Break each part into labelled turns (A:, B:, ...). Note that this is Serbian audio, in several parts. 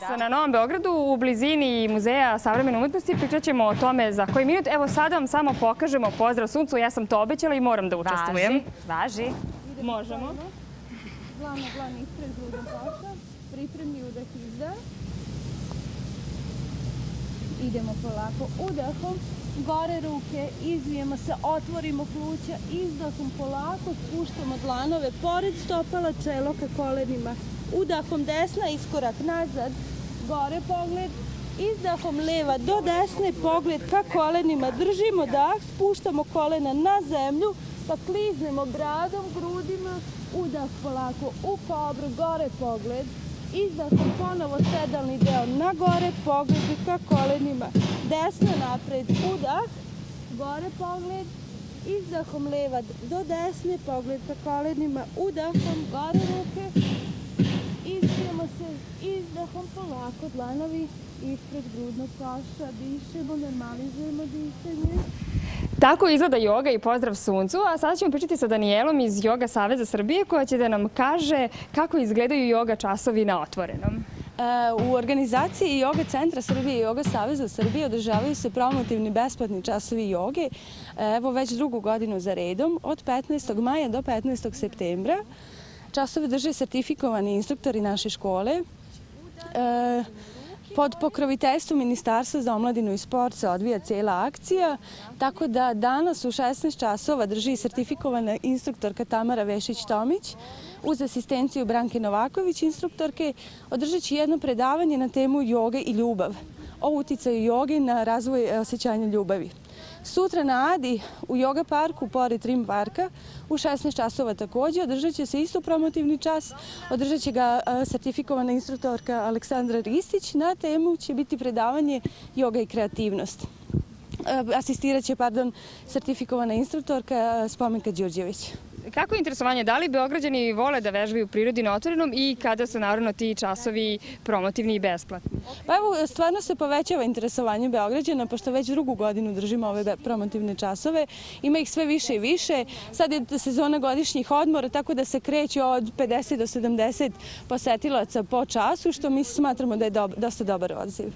A: Danas na Novom Beogradu u blizini Muzeja savremene umetnosti pričat ćemo o tome za koji minut. Evo sada vam samo pokažemo pozdrav suncu. Ja sam to obećala i moram da učestvujem.
B: Važi, važi.
A: Možemo.
C: Glavno, glavno ispred grudom koša. Pripremni udah izdah. Idemo polako udahom. Gore ruke, izvijemo se, otvorimo pluća, izdahom polako spuštamo dlanove pored stopala, čelo ka kolenima. Udahom desna, iskorak nazad, gore pogled, izdahom leva do desne, pogled ka kolenima, držimo dah, spuštamo kolena na zemlju, pa kliznemo bradom, grudima, udah polako u kobru, gore pogled, izdahom ponovo sedalni deo na gore, pogled ka kolenima, desna napred, udah, gore pogled, izdahom leva do desne, pogled ka kolenima, udahom, gore ruke, se izdahom polako, dlanovi ispred grudnog koša, dišemo, normalizujemo disanje.
A: Tako izgleda joga i pozdrav suncu, a sada ćemo pričati sa Danijelom iz Joga Saveza Srbije koja će da nam kaže kako izgledaju joga časovi na otvorenom.
C: E, u organizaciji Yoga Centra Srbije i Yoga Saveza Srbije održavaju se promotivni besplatni časovi joge, evo već drugu godinu za redom, od 15. maja do 15. septembra. Časove drže sertifikovani instruktori naše škole. E, pod pokroviteljstvom Ministarstva za omladinu i sport se odvija cijela akcija, tako da danas u 16 časova drži sertifikovana instruktorka Tamara Vešić-Tomić uz asistenciju Branke Novaković, instruktorke, održat će jedno predavanje na temu joge i ljubav, o uticaju joge na razvoj osjećanja ljubavi. Sutra na Adi u Yoga parku, pored Trim parka, u 16 časova takođe, održat će se isto promotivni čas. Održat će ga sertifikovana instruktorka Aleksandra Ristić. Na temu će biti predavanje yoga i kreativnost. Asistirat će, pardon, sertifikovana instruktorka Spomenka Đurđević.
A: Kako je interesovanje? Da li Beograđani vole da vežbaju u prirodi na otvorenom i kada su naravno ti časovi promotivni i besplatni?
C: Pa evo, stvarno se povećava interesovanje Beograđana, pošto već drugu godinu držimo ove promotivne časove. Ima ih sve više i više. Sad je sezona godišnjih odmora, tako da se kreće od 50 do 70 posetilaca po času, što mi smatramo da je dosta dobar odziv.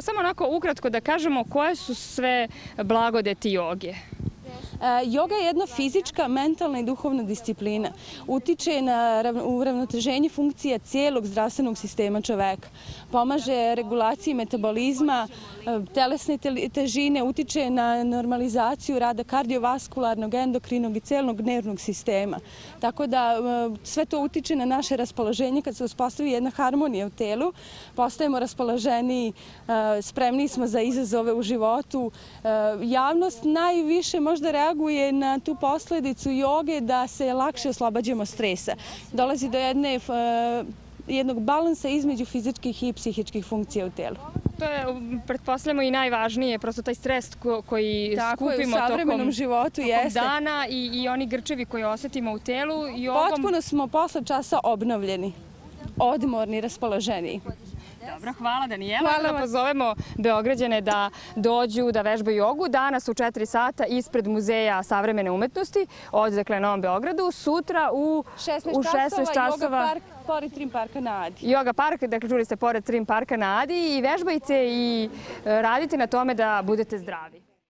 A: Samo onako ukratko da kažemo koje su sve blagodeti joge.
C: Joga je jedna fizička, mentalna i duhovna disciplina. Utiče na uravnoteženje funkcija cijelog zdravstvenog sistema čoveka. Pomaže regulaciji metabolizma, telesne težine, utiče na normalizaciju rada kardiovaskularnog, endokrinog i celnog nervnog sistema. Tako da sve to utiče na naše raspoloženje kad se uspostavi jedna harmonija u telu. Postajemo raspoloženi, spremni smo za izazove u životu. Javnost najviše možda reaguje reaguje na tu posledicu joge da se lakše oslobađamo stresa. Dolazi do jedne eh, jednog balansa između fizičkih i psihičkih funkcija u telu.
A: To je, pretpostavljamo, i najvažnije, prosto taj stres koji skupimo
C: tokom,
A: životu, tokom dana i, i oni grčevi koje osetimo u telu.
C: I Potpuno smo posle časa obnovljeni, odmorni, raspoloženi.
A: Dobro, hvala Danijela. Hvala da pozovemo Beograđane da dođu da vežbaju jogu. Danas u 4 sata ispred Muzeja savremene umetnosti, odakle na Novom Beogradu. Sutra u
C: 16 časova Yoga Park pored Trim parka na Adi.
A: Yoga park, dakle čuli ste pored Trim parka na Adi i vežbajte i e, radite na tome da budete zdravi.